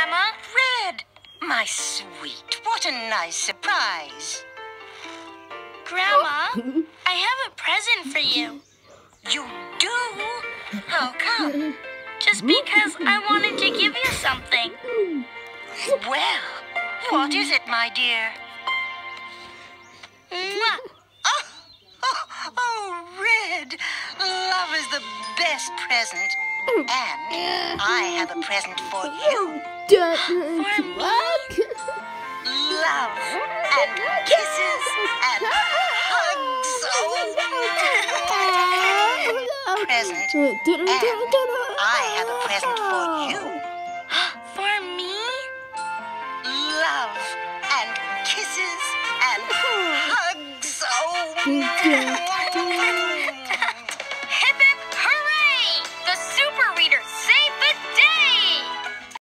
Grandma. Red, my sweet, what a nice surprise. Grandma, I have a present for you. You do? How come? Just because I wanted to give you something. Well, what is it, my dear? Mwah. Oh, oh, oh, Red, love is the best present. And I have a present for oh, you. For me. Love and kisses and hugs. Oh. present. And I have a present for you. For me. Love and kisses and hugs. Oh.